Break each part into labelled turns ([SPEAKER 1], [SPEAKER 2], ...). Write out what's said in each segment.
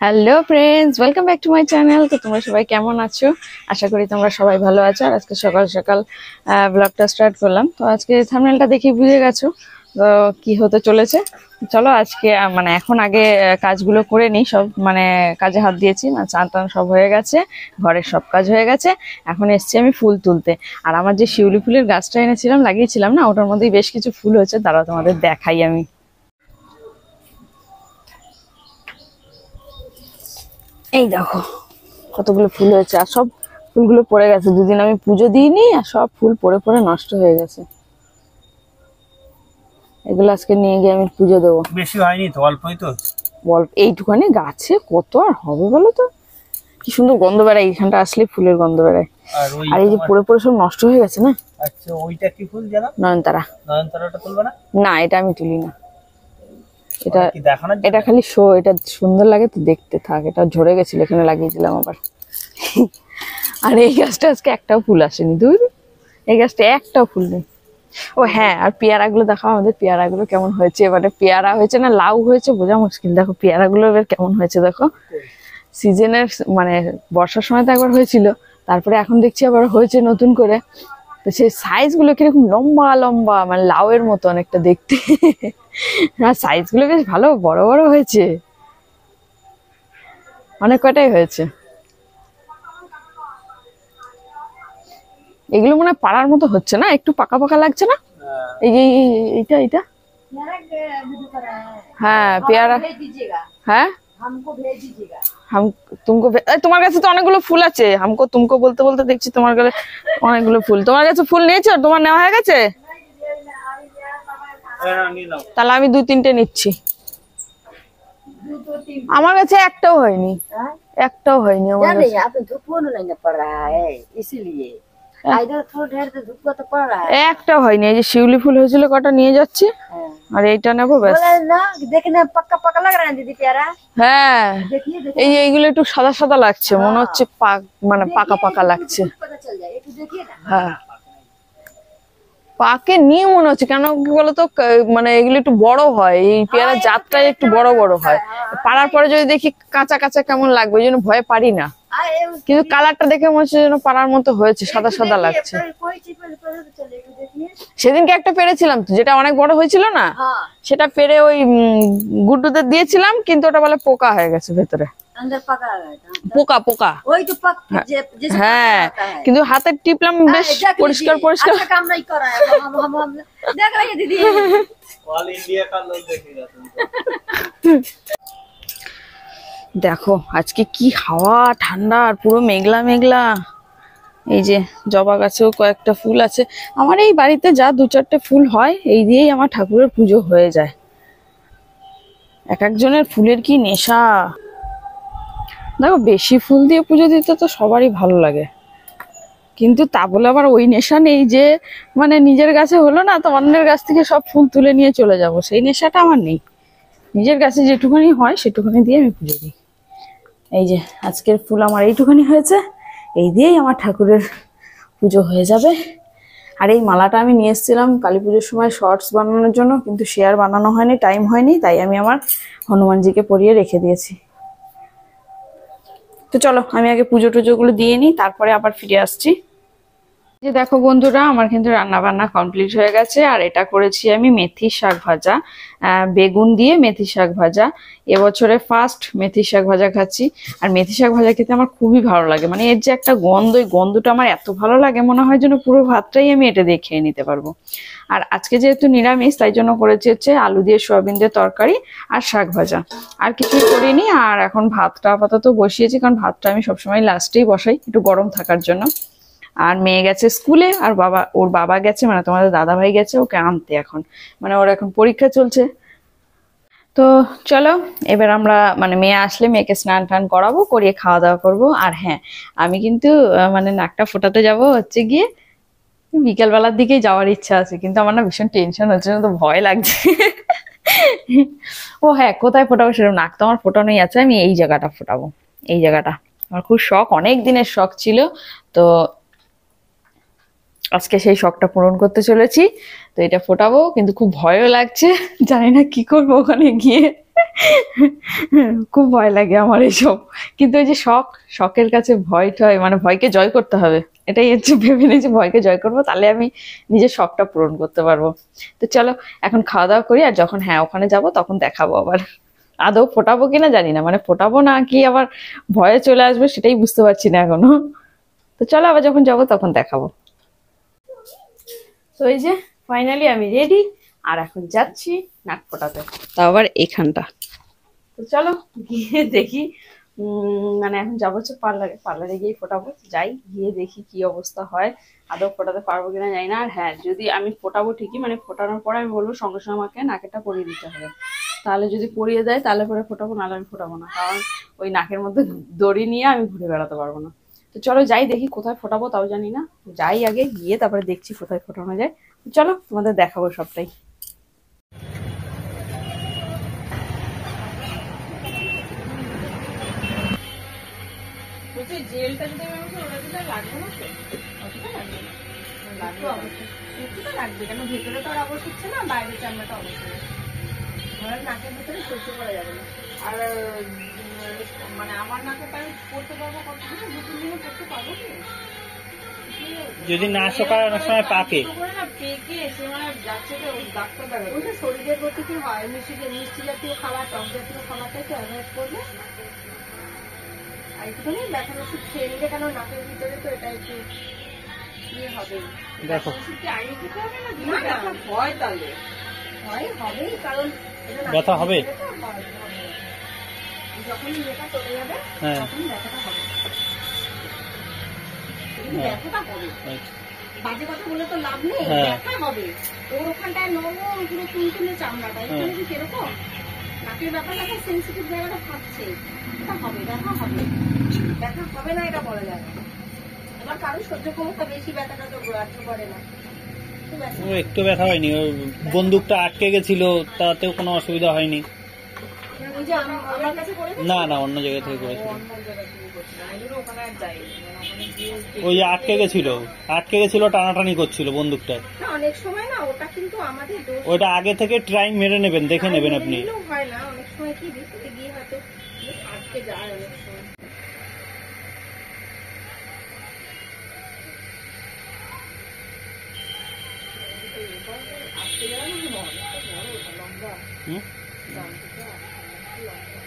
[SPEAKER 1] Hello friends welcome back to my channel তো তোমরা সবাই কেমন আছো? আশা করি তোমরা সবাই ভালো আছো। আর আজকে সকাল সকাল ব্লগটা স্টার্ট করলাম। তো আজকে থামনেলটা দেখে বুঝে গেছো? তো কি হতে চলেছে? চলো আজকে মানে এখন আগে কাজগুলো করে নিই। সব মানে কাজে হাত দিয়েছি মানে চান টান সব হয়ে গেছে। ঘরের সব কাজ হয়ে গেছে। এখন এসছি আমি ফুল তুলতে। আর আমার যে শিউলি ফুলের গাছটা এনেছিলাম, লাগিয়েছিলাম না, ওটার মধ্যেই বেশ কিছু ফুল হয়েছে। তারা তোমাদের দেখাই আমি। এই দেখো কতগুলো ফুল হয়েছে আর সব ফুলগুলো পড়ে গেছে। দুদিন আমি পুজো দিইনি আর সব ফুল পড়ে পড়ে নষ্ট হয়ে গেছে। এগুলো আজকে নিয়ে গিয়ে আমি পুজো দেবো।
[SPEAKER 2] বেশি হয়নি তো অল্পই তো।
[SPEAKER 1] বল এইটুখানি গাছে কত আর হবে বলো তো? কি সুন্দর গন্ধ বেড়ায় এখানটা আসলে ফুলের গন্ধ বেড়ায়।
[SPEAKER 2] আর
[SPEAKER 1] এই যে পড়ে পড়ে সব নষ্ট হয়ে গেছে না?
[SPEAKER 2] আচ্ছা ওইটা কি ফুল জানো?
[SPEAKER 1] নয়নতারা।
[SPEAKER 2] নয়নতারাটা তুলবে না?
[SPEAKER 1] না এটা আমি তুলি না। এটা
[SPEAKER 2] দেখানোর
[SPEAKER 1] এটা খালি শো এটা সুন্দর লাগে তো দেখতে থাক এটা ঝরে গেছিল এখানে লাগিয়েছিলাম আবার। আর এই গাছটা আজকে একটাও ফুল আসেনি দূর এই গাছটা একটাও ফুল নেই। ও হ্যাঁ আর পেয়ারাগুলো দেখো আমাদের পেয়ারাগুলো কেমন হয়েছে এবারে পেয়ারা হয়েছে না লাউ হয়েছে বোঝা মুশকিল। দেখো পেয়ারাগুলো এবার কেমন হয়েছে দেখো। সিজনের মানে বর্ষার সময় তো একবার হয়েছিল তারপরে এখন দেখছি আবার হয়েছে নতুন করে। তো সেই সাইজগুলো কীরকম লম্বা লম্বা মানে লাউয়ের মতো অনেকটা দেখতে। আর সাইজগুলো বেশ ভালো বড় বড় হয়েছে। অনেক কটাই হয়েছে। এগুলো মনে পাড়ার মতো হচ্ছে না? একটু পাকা পাকা লাগছে না?
[SPEAKER 2] হ্যাঁ।
[SPEAKER 1] এই যে এইটা এইটা? হ্যাঁ পেয়ারা। হ্যাঁ? তুমকো তোমার কাছে তো অনেকগুলো ফুল আছে। হামকো তুমকো বলতে বলতে দেখছি তোমার কাছে অনেকগুলো ফুল। তোমার কাছে ফুল নিয়েছো? তোমার নেওয়া হয়ে গেছে?
[SPEAKER 2] হ্যাঁ,
[SPEAKER 1] তাহলে আমি দু তিনটে নিচ্ছি। আমার কাছে একটাও হয়নি। একটাও হয়নি আমার হ্যাঁ। হয়নি এই যে শিউলি ফুল হয়েছিল কটা নিয়ে যাচ্ছি। আর এইটা নেব হ্যাঁ। এই এইগুলো একটু সাদা সাদা লাগছে মনে হচ্ছে পাক মানে পাকা পাকা লাগছে। হ্যাঁ। পাকে নিয়ে মনে হচ্ছে কেন কি বলতো মানে এগুলো একটু বড় হয় এই পেয়ারা জাতটাই একটু বড় বড় হয়। পাড়ার পরে যদি দেখি কাঁচা কাঁচা কেমন লাগবে ওই জন্য ভয়ে পারি না। কিন্তু কালারটা দেখে মনে হচ্ছে যেন পাড়ার মতো হয়েছে সাদা সাদা লাগছে। সেদিনকে একটা পেরেছিলাম যেটা অনেক বড় হয়েছিল না সেটা পেরে ওই গুড্ডুদের দিয়েছিলাম কিন্তু ওটা বলে পোকা হয়ে গেছে ভেতরে। পোকা পোকা। হ্যাঁ কিন্তু হাতে টিপলাম বেশ পরিষ্কার পরিষ্কার। দেখো আজকে কি হাওয়া ঠান্ডা আর পুরো মেঘলা মেঘলা। এই যে জবা গাছেও কয়েকটা ফুল আছে। আমার এই বাড়িতে যা দু চারটে ফুল হয়, এই দিয়েই আমার ঠাকুরের পুজো হয়ে যায়। এক একজনের ফুলের কি নেশা? দেখো, বেশি ফুল দিয়ে পুজো দিতে তো সবারই ভালো লাগে। কিন্তু তা বলে আবার ওই নেশা নেই যে মানে নিজের গাছে হলো না, তো অন্যের গাছ থেকে সব ফুল তুলে নিয়ে চলে যাব। সেই নেশাটা আমার নেই। নিজের গাছে যেটুখানি হয় সেটুখানি দিয়ে আমি পুজো দিই। এই যে, আজকের ফুল আমার এইটুখানি হয়েছে। এই দিয়েই আমার ঠাকুরের পুজো হয়ে যাবে। আর এই মালাটা আমি নিয়ে এসেছিলাম কালী পুজোর সময় শর্টস বানানোর জন্য, কিন্তু শেয়ার বানানো হয়নি টাইম হয়নি, তাই আমি আমার হনুমানজিকে পরিয়ে রেখে দিয়েছি। তো চলো, আমি আগে পুজো টুজোগুলো দিয়ে নিই, তারপরে আবার ফিরে আসছি। যে দেখো বন্ধুরা, আমার কিন্তু রান্না বান্না কমপ্লিট হয়ে গেছে, আর এটা করেছি আমি মেথি শাক ভাজা বেগুন দিয়ে মেথি শাক ভাজা। এবছরে ফার্স্ট মেথি শাক ভাজা খাচ্ছি, আর মেথি শাক ভাজা খেতে আমার খুবই ভালো লাগে। মানে এর যে একটা গন্ধ ওই গন্ধটা আমার এত ভালো লাগে, মনে হয় যেন পুরো ভাতটাই আমি এটা দিয়ে খেয়ে নিতে পারব। আর আজকে যেহেতু নিরামিষ, তাই জন্য করেছি হচ্ছে আলু দিয়ে সোয়াবিন দিয়ে তরকারি আর শাক ভাজা। আর কিছুই করিনি, আর এখন ভাতটা আপাতত বসিয়েছি, কারণ ভাতটা আমি সবসময় লাস্টেই বসাই, একটু গরম থাকার জন্য। আর মেয়ে গেছে স্কুলে, আর বাবা, ওর বাবা গেছে মানে তোমাদের দাদা ভাই গেছে, ওকে আনতে এখন। মানে ওর এখন পরীক্ষা চলছে। তো চলো, এবার আমরা মানে মেয়ে আসলে মেয়েকে স্নান টান করাবো, করিয়ে খাওয়া দাওয়া করব। আর হ্যাঁ আমি কিন্তু মানে নাকটা ফোটাতে যাব হচ্ছে গিয়ে বিকেলবেলার দিকেই যাওয়ার ইচ্ছা আছে, কিন্তু আমার না ভীষণ টেনশন হচ্ছে, না তো ভয় লাগছে। ও হ্যাঁ কোথায় ফোটাবো সেরকম নাক তো আমার ফোটানোই আছে, আমি এই জায়গাটা ফোটাবো, এই জায়গাটা। আমার খুব শখ, অনেক দিনের শখ ছিল, তো আজকে সেই শখটা পূরণ করতে চলেছি। তো এটা ফোটাবো, কিন্তু খুব ভয়ও লাগছে। জানি না কি করব ওখানে গিয়ে। খুব ভয় লাগে আমার এইসব কিন্তু ওই যে শখ, শখের কাছে ভয় টয় মানে ভয়কে জয় করতে হবে। এটাই হচ্ছে ভেবে নিয়েছি ভয়কে জয় করব, তাহলে আমি নিজের শখটা পূরণ করতে পারব। তো চলো, এখন খাওয়া দাওয়া করি, আর যখন হ্যাঁ ওখানে যাব, তখন দেখাবো আবার। আদৌ ফোটাবো কিনা জানি না মানে ফোটাবো না কি আবার ভয়ে চলে আসবে সেটাই বুঝতে পারছি না এখনও। তো চলো আবার যখন যাব, তখন দেখাবো। তো এই যে ফাইনালি আমি রেডি আর এখন যাচ্ছি নাক ফোটাতে তাও আবার এখানটা। তো চলো গিয়ে দেখি মানে এখন যাব হচ্ছে পার্লারে পার্লারে গিয়ে ফোটাবো যাই গিয়ে দেখি কি অবস্থা হয় আদৌ ফোটাতে পারব কিনা জানি না আর হ্যাঁ যদি আমি ফোটাবো ঠিকই মানে ফোটানোর পরে আমি বলব সঙ্গে সঙ্গে আমাকে নাকেরটা পরিয়ে দিতে হবে। তাহলে যদি পরিয়ে দেয় তাহলে পরে ফোটাবো নাহলে আমি ফোটাবো না কারণ ওই নাকের মধ্যে দড়ি নিয়ে আমি ঘুরে বেড়াতে পারব না। তো চলো যাই দেখি কোথায় ফোটাবো, তাও জানি না। যাই আগে, গিয়ে তারপরে দেখছি কোথায় ফোটানো যায়। চলো, তোমাদের দেখাবো সবটাই। জেলটা যদি লাগবে না লাগবে কেন ভেতরে তো আর না চামড়াটা অবশ্যই। আমার নাকের ভিতরে সহ্য করা যাবে না। আর মানে আমার নাকেটা আমি পড়তে পারব কত দিনে দু তিন দিনে পড়তে পারব কি?
[SPEAKER 2] যদি না শোকায় অনেক সময় পাকে।
[SPEAKER 1] মানে তো শরীরের প্রতি কি হয় মিষ্টি মিষ্টি জাতীয় খাবার টক জাতীয় খাবারটাকে অ্যাভয়েড করলে আর একটুখানি ব্যথার ওষুধ খেয়ে নিলে কেন নাকের ভিতরে? তো এটা একটু হবে
[SPEAKER 2] দেখো।
[SPEAKER 1] ব্যথা
[SPEAKER 2] হবে?
[SPEAKER 1] হয়,
[SPEAKER 2] হ্যাঁ।
[SPEAKER 1] বাজে কথা বলে তো লাভ নেই
[SPEAKER 2] হ্যাঁ।
[SPEAKER 1] ব্যথা হবে। ওর ওখানটায় নরম পুরো তুলতুলে চামড়াটা এখানে। কি কীরকম নাকের ব্যাপার লাগে সেন্সিটিভ জায়গাটা ফাটছে এটা হবে ব্যথা হবে। ব্যথা হবে না এটা বলা যায় না। এবার কারও সহ্য ক্ষমতা বেশি ব্যথাটা তো গ্রাহ্য করে না।
[SPEAKER 2] ও একটু ব্যথা হয়নি। বন্দুকটা আটকে গেছিল তাতেও কোনো অসুবিধা হয়নি। না না অন্য জায়গা থেকে করেছিল। ওই যে আটকে গেছিল আটকে গেছিল টানাটানি করছিল বন্দুকটা
[SPEAKER 1] অনেক সময় না ওটা কিন্তু আমাদের
[SPEAKER 2] ওইটা আগে থেকে ট্রাই মেরে নেবেন দেখে নেবেন আপনি।
[SPEAKER 1] হয় না অনেক সময় কি গিয়ে হয়তো আটকে যায় অনেক সময় আটকে যায় না অনেকটা বড় ওটা লম্বা
[SPEAKER 2] হুম?
[SPEAKER 1] দাম থেকে অনেকটা লম্বা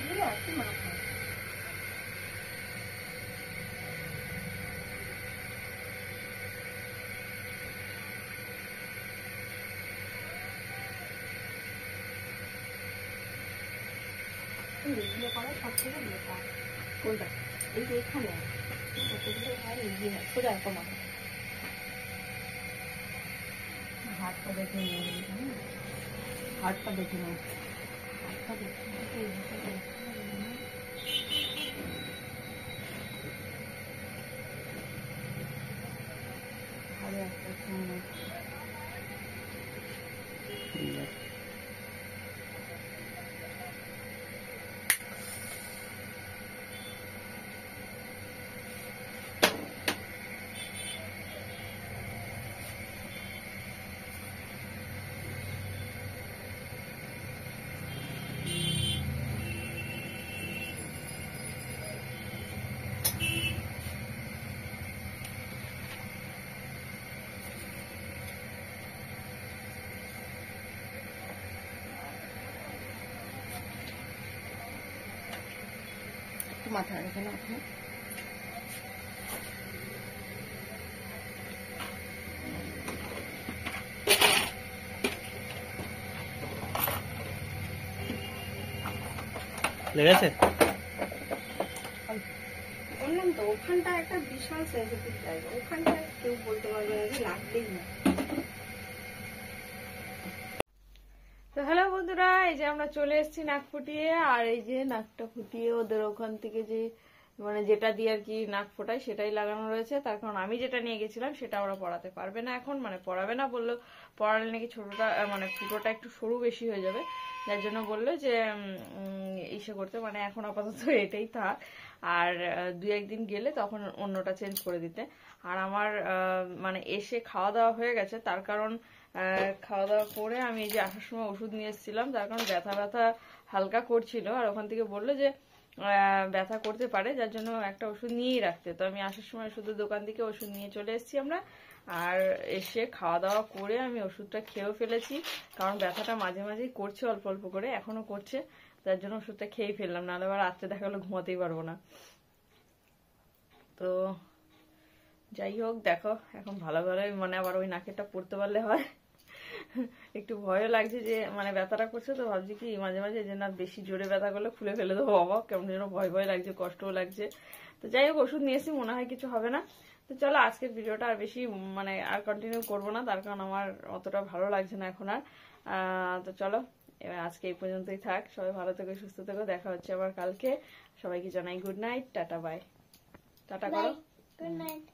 [SPEAKER 1] এগুলো একটু মাথা এগুলো করা সব থেকে বেকার কোনটা এই যে এখানে কতগুলো হয় ইজি হয় সোজা একটা মাথা হাতটা দেখে নিয়ে নিই, হুম? হাতটা দেখে নাও হাতটা দেখে নাও, এই হাতটা দেখে নাও। আরে একটা সময় একটু মাথা নাও ওখানে।
[SPEAKER 2] লেগেছে
[SPEAKER 1] বললাম তো ওখানটা একটা বিশাল সেন্সিটিভ জায়গা ওখানটা কেউ বলতে পারবে না যে লাগবেই না তো হ্যালো বন্ধুরা, এই যে আমরা চলে এসেছি নাক ফুটিয়ে, আর এই যে নাকটা ফুটিয়ে ওদের ওখান থেকে যে মানে যেটা দিয়ে আর কি নাক ফোটায় সেটাই লাগানো রয়েছে। তার কারণ আমি যেটা নিয়ে গেছিলাম সেটা ওরা পড়াতে পারবে না এখন মানে পড়াবে না বলল, পড়ালে নাকি ছোটটা মানে ফুটোটা একটু সরু বেশি হয়ে যাবে। যার জন্য বলল যে ইসে করতে মানে এখন আপাতত এটাই থাক। আর দু একদিন গেলে তখন অন্যটা চেঞ্জ করে দিতে। আর আমার মানে এসে খাওয়া দাওয়া হয়ে গেছে, তার কারণ খাওয়া দাওয়া করে আমি এই যে আসার সময় ওষুধ নিয়ে এসেছিলাম, তার কারণ ব্যথা ব্যথা হালকা করছিল। আর ওখান থেকে বলল যে ব্যথা করতে পারে, যার জন্য একটা ওষুধ নিয়েই রাখতে। তো আমি আসার সময় শুধু দোকান থেকে ওষুধ নিয়ে চলে এসেছি আমরা। আর এসে খাওয়া দাওয়া করে আমি ওষুধটা খেয়েও ফেলেছি, কারণ ব্যথাটা মাঝে মাঝেই করছে অল্প অল্প করে, এখনও করছে। যার জন্য ওষুধটা খেয়েই ফেললাম, নাহলে আবার রাত্রে দেখা গেলো ঘুমাতেই পারব না। তো যাই হোক, দেখো, এখন ভালো ভালো মানে আবার ওই নাকেরটা পড়তে পারলে হয়। একটু ভয়ও লাগছে যে মানে ব্যথাটা করছে তো, ভাবছি কি, মাঝে মাঝে যে না বেশি জোরে ব্যথা করলে খুলে ফেলে দেবো, বাবা, কেমন যেন ভয় ভয় লাগছে, কষ্টও লাগছে। তো যাই হোক, ওষুধ নিয়েছি মনে হয় কিছু হবে না। তো চলো, আজকের ভিডিওটা আর বেশি মানে আর কন্টিনিউ করব না, তার কারণ আমার অতটা ভালো লাগছে না এখন আর। তো চলো, এবার আজকে এই পর্যন্তই থাক, সবাই ভালো থেকো, সুস্থ থেকো, দেখা হচ্ছে আবার কালকে। সবাইকে জানাই good night tata bye tata করো।
[SPEAKER 3] Good night.